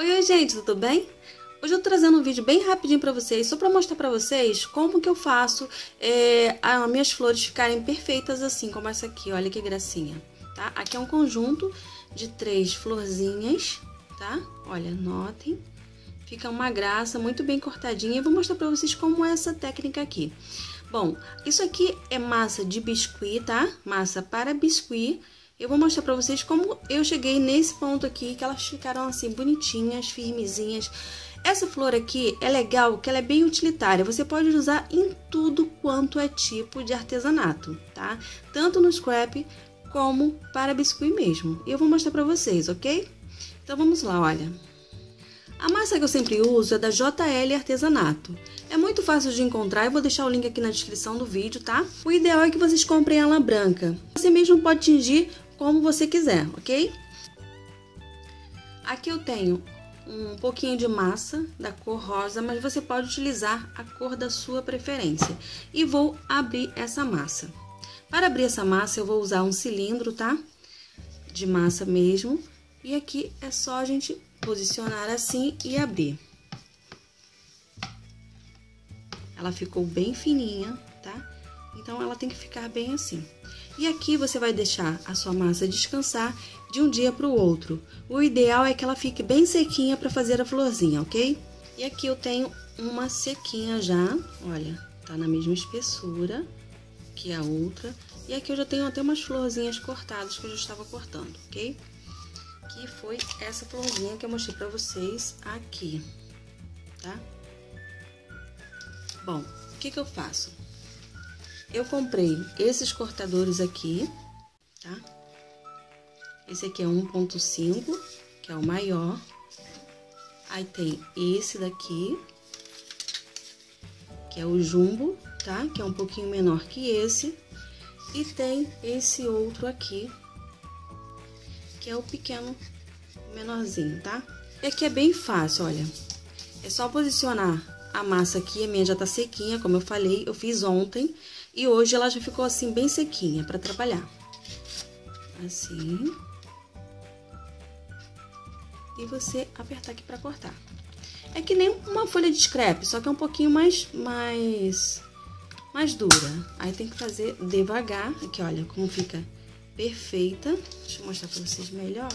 Oi, oi, gente, tudo bem? Hoje eu tô trazendo um vídeo bem rapidinho pra vocês, só pra mostrar pra vocês como que eu faço é, as minhas flores ficarem perfeitas assim, como essa aqui, olha que gracinha, tá? Aqui é um conjunto de três florzinhas, tá? Olha, notem, fica uma graça, muito bem cortadinha. E vou mostrar pra vocês como é essa técnica aqui. Bom, isso aqui é massa de biscuit, tá? Massa para biscuit eu vou mostrar pra vocês como eu cheguei nesse ponto aqui, que elas ficaram assim, bonitinhas, firmezinhas. Essa flor aqui é legal, que ela é bem utilitária. Você pode usar em tudo quanto é tipo de artesanato, tá? Tanto no scrap como para biscuit mesmo. Eu vou mostrar pra vocês, ok? Então vamos lá, olha. A massa que eu sempre uso é da JL Artesanato. É muito fácil de encontrar, eu vou deixar o link aqui na descrição do vídeo, tá? O ideal é que vocês comprem ela branca. Você mesmo pode tingir como você quiser, ok? Aqui eu tenho um pouquinho de massa da cor rosa, mas você pode utilizar a cor da sua preferência. E vou abrir essa massa. Para abrir essa massa, eu vou usar um cilindro, tá? De massa mesmo. E aqui é só a gente posicionar assim e abrir. Ela ficou bem fininha, tá? Então, ela tem que ficar bem assim. E aqui você vai deixar a sua massa descansar de um dia para o outro. O ideal é que ela fique bem sequinha para fazer a florzinha, ok? E aqui eu tenho uma sequinha já, olha, tá na mesma espessura que a outra. E aqui eu já tenho até umas florzinhas cortadas que eu já estava cortando, ok? Que foi essa florzinha que eu mostrei para vocês aqui, tá? Bom, o que que eu faço? Eu comprei esses cortadores aqui, tá? Esse aqui é 1.5, que é o maior. Aí tem esse daqui, que é o jumbo, tá? Que é um pouquinho menor que esse. E tem esse outro aqui, que é o pequeno menorzinho, tá? E aqui é bem fácil, olha. É só posicionar a massa aqui, a minha já tá sequinha, como eu falei, eu fiz ontem. E hoje ela já ficou assim bem sequinha para trabalhar. Assim. E você apertar aqui para cortar. É que nem uma folha de scrap, só que é um pouquinho mais mais mais dura. Aí tem que fazer devagar. Aqui, olha como fica perfeita. Deixa eu mostrar para vocês melhor.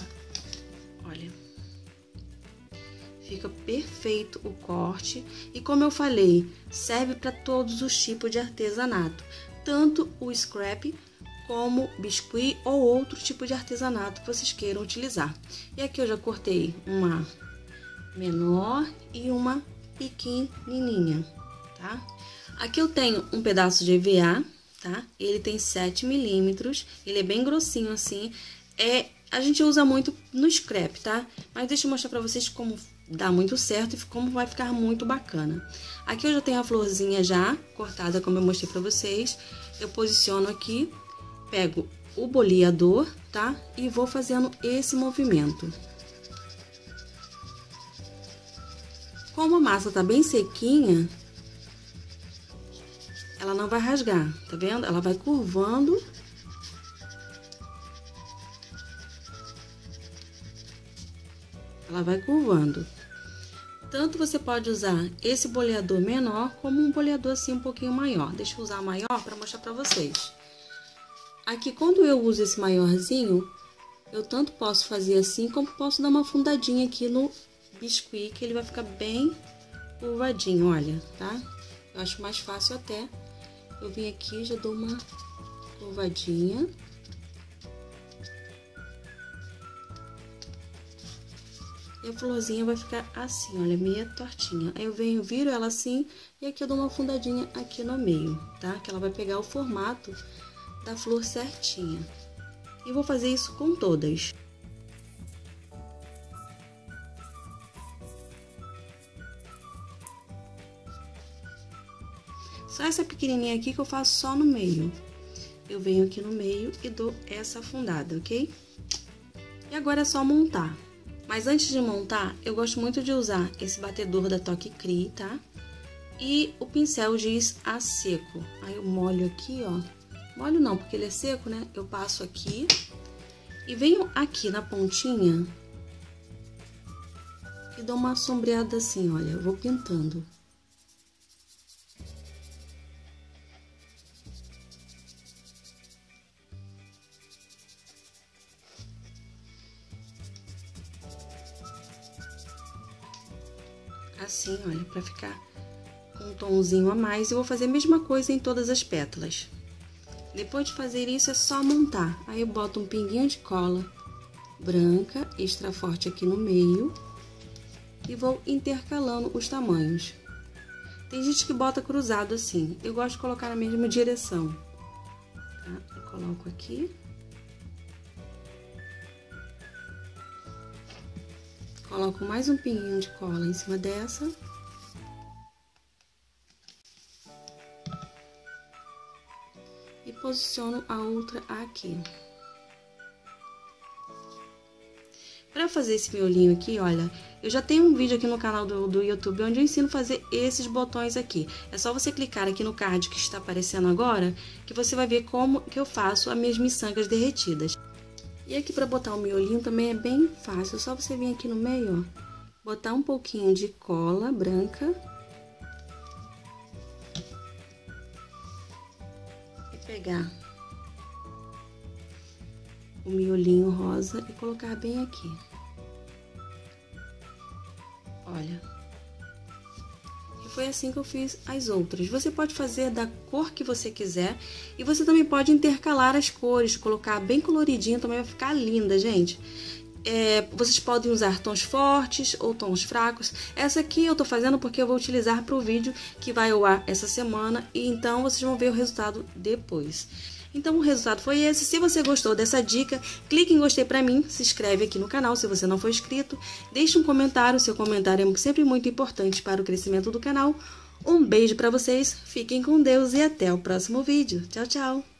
Olha. Fica perfeito o corte e como eu falei, serve para todos os tipos de artesanato, tanto o scrap como biscuit ou outro tipo de artesanato que vocês queiram utilizar. E aqui eu já cortei uma menor e uma pequenininha, tá? Aqui eu tenho um pedaço de EVA, tá? Ele tem 7 milímetros, ele é bem grossinho assim. É, a gente usa muito no scrap, tá? Mas deixa eu mostrar pra vocês como dá muito certo e como vai ficar muito bacana. Aqui eu já tenho a florzinha já cortada, como eu mostrei pra vocês. Eu posiciono aqui, pego o boleador, tá? E vou fazendo esse movimento. Como a massa tá bem sequinha, ela não vai rasgar, tá vendo? Ela vai curvando ela vai curvando. Tanto você pode usar esse boleador menor, como um boleador assim um pouquinho maior. Deixa eu usar maior para mostrar para vocês. Aqui, quando eu uso esse maiorzinho, eu tanto posso fazer assim, como posso dar uma fundadinha aqui no biscuit, que ele vai ficar bem curvadinho, olha, tá? Eu acho mais fácil até. Eu vim aqui, já dou uma curvadinha. E a florzinha vai ficar assim, olha, meia tortinha. Aí eu venho, viro ela assim e aqui eu dou uma fundadinha aqui no meio, tá? Que ela vai pegar o formato da flor certinha. E vou fazer isso com todas. Só essa pequenininha aqui que eu faço só no meio. Eu venho aqui no meio e dou essa afundada, ok? E agora é só montar. Mas antes de montar, eu gosto muito de usar esse batedor da Toque Cri, tá? E o pincel giz a seco. Aí eu molho aqui, ó. Molho não, porque ele é seco, né? Eu passo aqui e venho aqui na pontinha e dou uma sombreada assim, olha, eu vou pintando. Assim, olha, pra ficar com um tomzinho a mais. Eu vou fazer a mesma coisa em todas as pétalas. Depois de fazer isso, é só montar. Aí eu boto um pinguinho de cola branca, extra forte aqui no meio. E vou intercalando os tamanhos. Tem gente que bota cruzado assim. Eu gosto de colocar na mesma direção. Tá? Eu coloco aqui. Coloco mais um pinguinho de cola em cima dessa. E posiciono a outra aqui. Para fazer esse miolinho aqui, olha, eu já tenho um vídeo aqui no canal do, do YouTube onde eu ensino a fazer esses botões aqui. É só você clicar aqui no card que está aparecendo agora, que você vai ver como que eu faço as minhas miçangas derretidas. E aqui para botar o miolinho também é bem fácil, é só você vir aqui no meio, ó, botar um pouquinho de cola branca. E pegar o miolinho rosa e colocar bem aqui. Olha foi assim que eu fiz as outras. Você pode fazer da cor que você quiser e você também pode intercalar as cores, colocar bem coloridinho, também vai ficar linda, gente. É, vocês podem usar tons fortes ou tons fracos. Essa aqui eu tô fazendo porque eu vou utilizar para o vídeo que vai ao ar essa semana e então vocês vão ver o resultado depois. Então o resultado foi esse. Se você gostou dessa dica, clique em gostei para mim, se inscreve aqui no canal se você não for inscrito, deixe um comentário, seu comentário é sempre muito importante para o crescimento do canal. Um beijo para vocês, fiquem com Deus e até o próximo vídeo. Tchau, tchau!